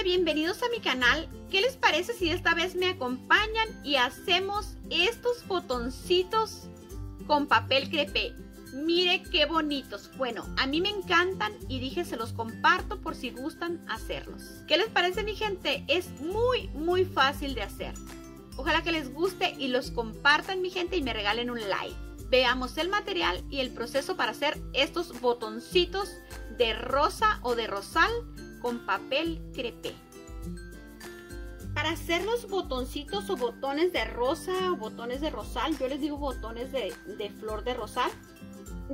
Bienvenidos a mi canal. ¿Qué les parece si esta vez me acompañan y hacemos estos botoncitos con papel crepé? Mire qué bonitos. Bueno, a mí me encantan y dije se los comparto por si gustan hacerlos. ¿Qué les parece mi gente? Es muy, muy fácil de hacer. Ojalá que les guste y los compartan mi gente y me regalen un like. Veamos el material y el proceso para hacer estos botoncitos de rosa o de rosal con papel crepé. Para hacer los botoncitos o botones de rosa o botones de rosal, yo les digo botones de, flor de rosal,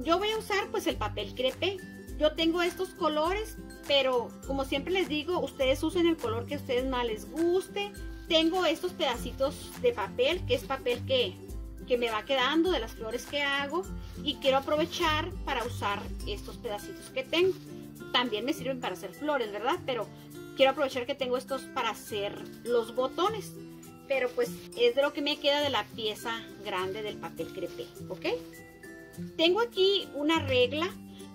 yo voy a usar pues el papel crepé. Yo tengo estos colores, pero como siempre les digo, ustedes usen el color que a ustedes más les guste. Tengo estos pedacitos de papel, que es papel que, que me va quedando de las flores que hago. Y quiero aprovechar para usar estos pedacitos que tengo. También me sirven para hacer flores, ¿verdad? Pero quiero aprovechar que tengo estos para hacer los botones. Pero pues es de lo que me queda de la pieza grande del papel crepé, ¿ok? Tengo aquí una regla.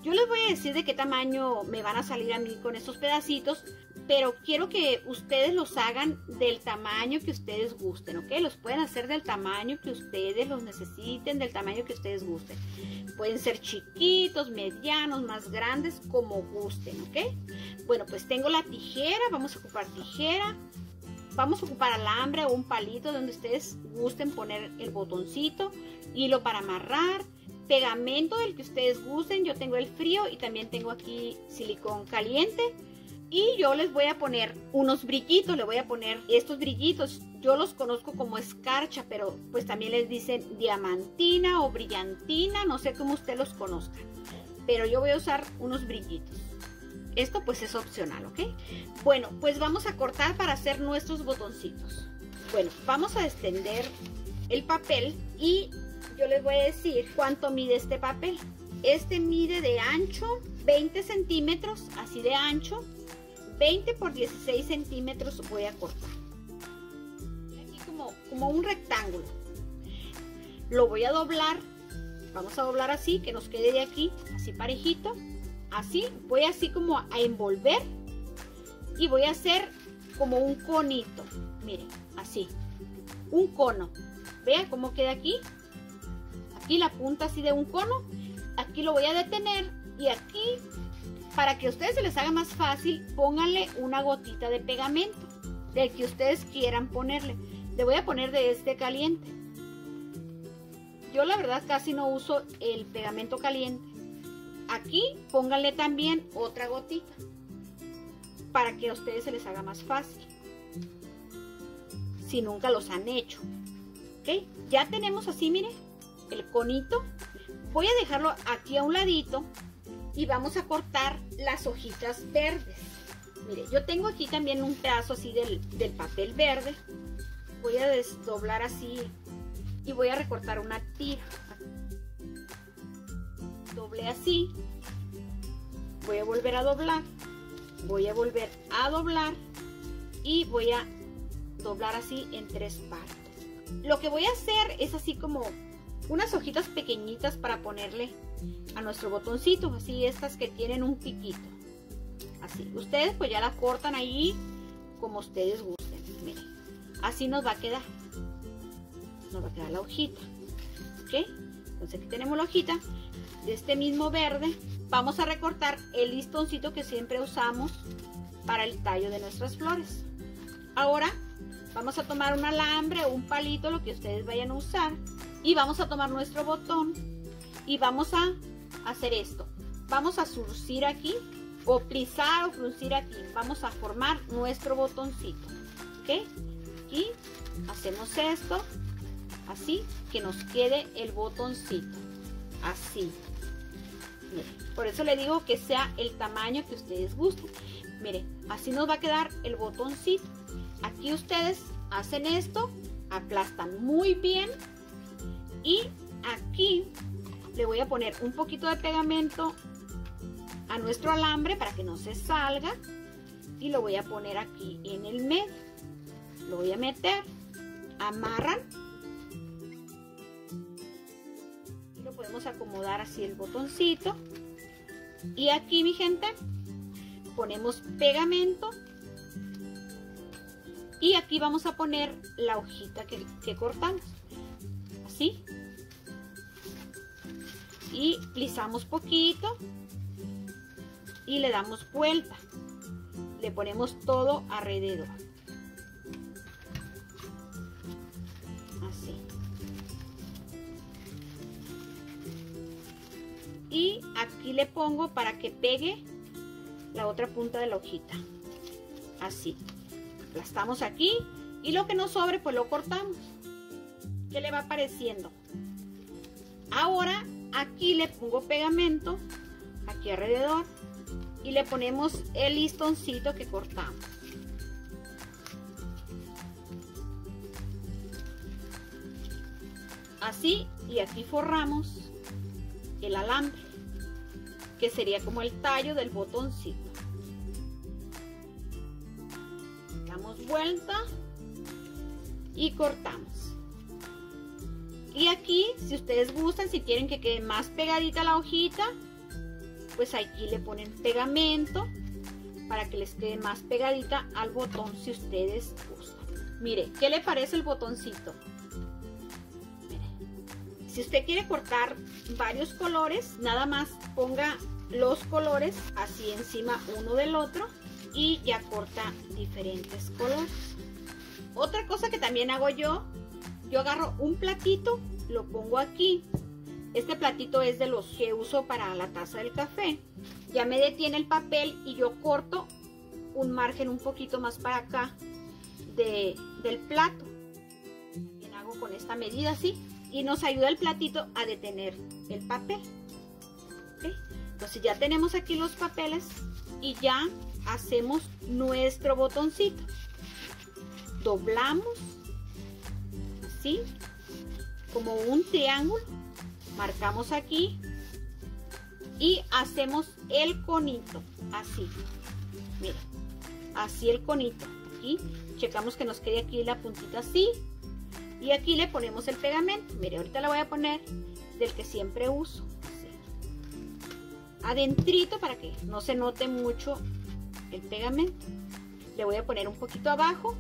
Yo les voy a decir de qué tamaño me van a salir a mí con estos pedacitos, pero quiero que ustedes los hagan del tamaño que ustedes gusten, ¿ok? Los pueden hacer del tamaño que ustedes los necesiten, del tamaño que ustedes gusten. Pueden ser chiquitos, medianos, más grandes, como gusten, ¿ok? Bueno, pues tengo la tijera, vamos a ocupar tijera. Vamos a ocupar alambre o un palito donde ustedes gusten poner el botoncito, hilo para amarrar, pegamento del que ustedes gusten. Yo tengo el frío y también tengo aquí silicón caliente. Y yo les voy a poner unos brillitos, le voy a poner estos brillitos. Yo los conozco como escarcha, pero pues también les dicen diamantina o brillantina, no sé cómo usted los conozca. Pero yo voy a usar unos brillitos. Esto pues es opcional, ¿ok? Bueno, pues vamos a cortar para hacer nuestros botoncitos. Bueno, vamos a extender el papel y yo les voy a decir cuánto mide este papel. Este mide de ancho 20 centímetros, así de ancho. 20 por 16 centímetros voy a cortar. Aquí como, como un rectángulo. Lo voy a doblar. Vamos a doblar así, que nos quede de aquí, así parejito. Así, voy así como a envolver. Y voy a hacer como un conito. Miren, así. Un cono. Vean cómo queda aquí aquí la punta así de un cono. Aquí lo voy a detener y aquí, para que a ustedes se les haga más fácil, pónganle una gotita de pegamento, del que ustedes quieran ponerle. Le voy a poner de este caliente. Yo la verdad casi no uso el pegamento caliente. Aquí pónganle también otra gotita, para que a ustedes se les haga más fácil. Si nunca los han hecho. ¿Ok? Ya tenemos así, miren el conito. Voy a dejarlo aquí a un ladito y vamos a cortar las hojitas verdes. Mire, yo tengo aquí también un pedazo así del, del papel verde. Voy a desdoblar así y voy a recortar una tira. Doble así. Voy a volver a doblar. Voy a volver a doblar y voy a doblar así en tres partes. Lo que voy a hacer es así como unas hojitas pequeñitas para ponerle a nuestro botoncito, así estas que tienen un piquito. Así, ustedes pues ya la cortan ahí como ustedes gusten. Miren, así nos va a quedar. Nos va a quedar la hojita. ¿Ok? Entonces aquí tenemos la hojita de este mismo verde. Vamos a recortar el listoncito que siempre usamos para el tallo de nuestras flores. Ahora vamos a tomar un alambre o un palito, lo que ustedes vayan a usar y vamos a tomar nuestro botón y vamos a hacer esto. Vamos a surcir aquí o plisar o fruncir aquí. Vamos a formar nuestro botoncito. ¿Ok? Y hacemos esto así que nos quede el botoncito. Así. por eso le digo que sea el tamaño que ustedes gusten. Miren, así nos va a quedar el botoncito. Aquí ustedes hacen esto, aplastan muy bien y aquí le voy a poner un poquito de pegamento a nuestro alambre para que no se salga. Y lo voy a poner aquí en el medio. Lo voy a meter. Amarran. Y lo podemos acomodar así el botoncito. Y aquí, mi gente, ponemos pegamento Y aquí vamos a poner la hojita que, que cortamos. Así. Y plisamos poquito. Y le damos vuelta. Le ponemos todo alrededor. Así. Y aquí le pongo para que pegue la otra punta de la hojita. Así aplastamos aquí y lo que nos sobre pues lo cortamos. ¿Qué le va apareciendo? Ahora aquí le pongo pegamento, aquí alrededor, y le ponemos el listoncito que cortamos. Así, y aquí forramos el alambre, que sería como el tallo del botoncito. vuelta y cortamos. Y aquí, si ustedes gustan, si quieren que quede más pegadita la hojita, pues aquí le ponen pegamento para que les quede más pegadita al botón si ustedes gustan. Mire, ¿qué le parece el botoncito? si usted quiere cortar varios colores, nada más ponga los colores así encima uno del otro y ya corta diferentes colores. Otra cosa que también hago yo, yo agarro un platito, lo pongo aquí. Este platito es de los que uso para la taza del café. Ya me detiene el papel y yo corto un margen un poquito más para acá de, del plato. También hago con esta medida así y nos ayuda el platito a detener el papel. Entonces ya tenemos aquí los papeles y ya hacemos nuestro botoncito. Doblamos así, como un triángulo. Marcamos aquí y hacemos el conito, así. Miren, así el conito. Aquí checamos que nos quede aquí la puntita así. Y aquí le ponemos el pegamento. Mire, ahorita la voy a poner del que siempre uso. Adentrito para que no se note mucho el pegamento. Le voy a poner un poquito abajo.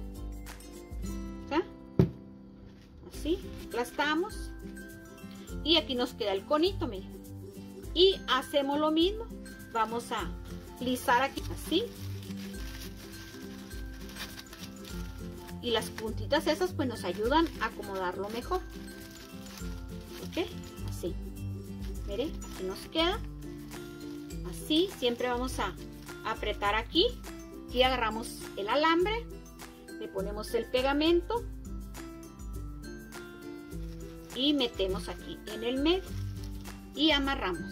Aplastamos. Y aquí nos queda el conito, miren. Y hacemos lo mismo. Vamos a lisar aquí, así. Y las puntitas esas pues nos ayudan a acomodarlo mejor. ¿Ok? Así. Mire, aquí nos queda. Así, siempre vamos a apretar aquí y agarramos el alambre le ponemos el pegamento y metemos aquí en el medio y amarramos.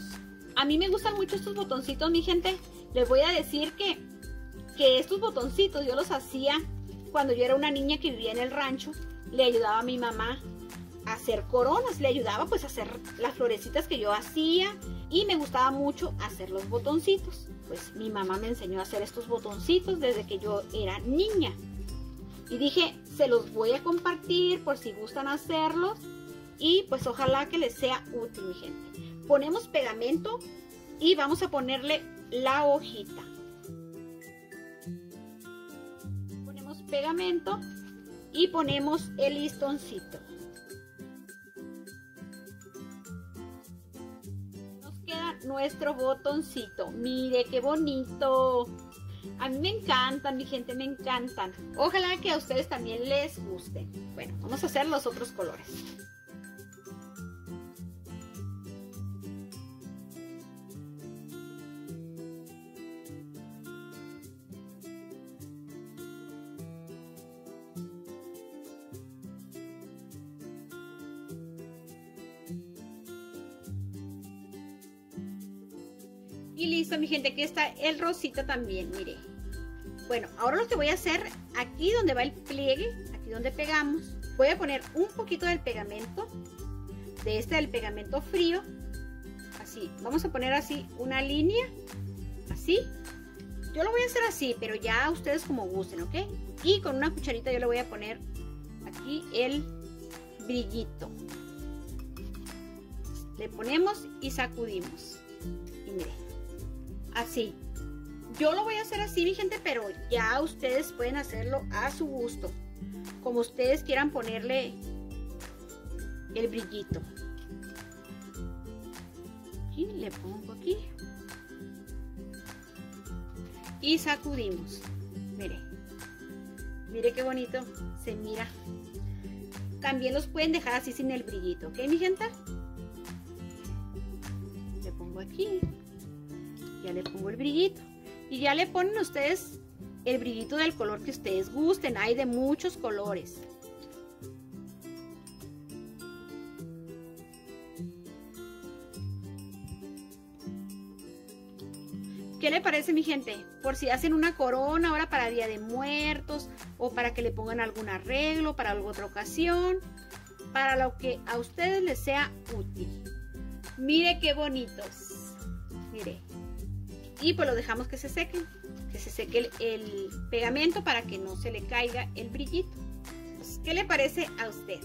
A mí me gustan mucho estos botoncitos mi gente. Les voy a decir que que estos botoncitos yo los hacía cuando yo era una niña que vivía en el rancho. Le ayudaba a mi mamá a hacer coronas le ayudaba pues a hacer las florecitas que yo hacía y me gustaba mucho hacer los botoncitos. Pues mi mamá me enseñó a hacer estos botoncitos desde que yo era niña. Y dije, se los voy a compartir por si gustan hacerlos y pues ojalá que les sea útil, mi gente. Ponemos pegamento y vamos a ponerle la hojita. Ponemos pegamento y ponemos el listoncito. nuestro botoncito. Mire qué bonito. A mí me encantan, mi gente, me encantan. Ojalá que a ustedes también les guste. Bueno, vamos a hacer los otros colores. Y listo, mi gente, aquí está el rosita también, mire. Bueno, ahora lo que voy a hacer, aquí donde va el pliegue, aquí donde pegamos, voy a poner un poquito del pegamento, de este del pegamento frío, así. Vamos a poner así una línea, así. Yo lo voy a hacer así, pero ya ustedes como gusten, ¿ok? Y con una cucharita yo le voy a poner aquí el brillito. Le ponemos y sacudimos. Y mire, así. Yo lo voy a hacer así, mi gente, pero ya ustedes pueden hacerlo a su gusto. Como ustedes quieran ponerle el brillito. Y le pongo aquí. Y sacudimos. Mire. Mire qué bonito se mira. También los pueden dejar así sin el brillito, ¿ok, mi gente? Le pongo aquí. Ya le pongo el brillito. Y ya le ponen ustedes el brillito del color que ustedes gusten. Hay de muchos colores. ¿Qué le parece mi gente? Por si hacen una corona ahora para Día de Muertos o para que le pongan algún arreglo para alguna otra ocasión, para lo que a ustedes les sea útil. Mire qué bonitos. Mire. Y pues lo dejamos que se sequen, que se seque el, pegamento para que no se le caiga el brillito. Pues, ¿Qué le parece a usted?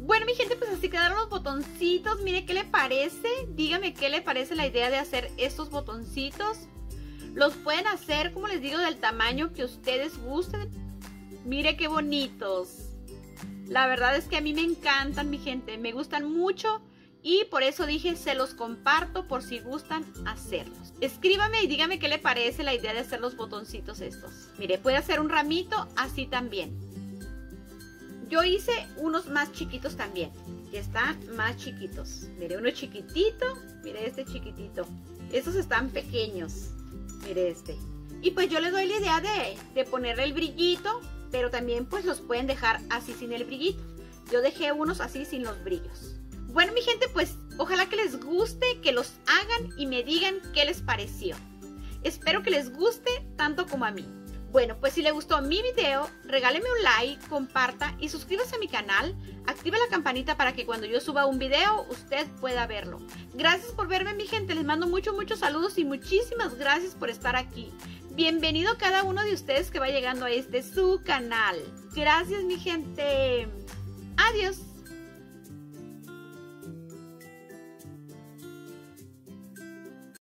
Bueno, mi gente, pues así quedaron los botoncitos. Mire qué le parece. Dígame qué le parece la idea de hacer estos botoncitos. Los pueden hacer, como les digo, del tamaño que ustedes gusten. Mire qué bonitos. La verdad es que a mí me encantan, mi gente. Me gustan mucho. Y por eso dije, se los comparto por si gustan hacerlos. Escríbame y dígame qué le parece la idea de hacer los botoncitos estos. Mire, puede hacer un ramito así también. Yo hice unos más chiquitos también, que están más chiquitos. Mire, uno chiquitito, mire este chiquitito. Estos están pequeños, mire este. Y pues yo les doy la idea de, de ponerle el brillito, pero también pues los pueden dejar así sin el brillito. Yo dejé unos así sin los brillos. Bueno, mi gente, pues ojalá que les guste, que los hagan y me digan qué les pareció. Espero que les guste tanto como a mí. Bueno, pues si le gustó mi video, regáleme un like, comparta y suscríbase a mi canal. Active la campanita para que cuando yo suba un video, usted pueda verlo. Gracias por verme, mi gente. Les mando muchos, muchos saludos y muchísimas gracias por estar aquí. Bienvenido cada uno de ustedes que va llegando a este su canal. Gracias, mi gente. Adiós.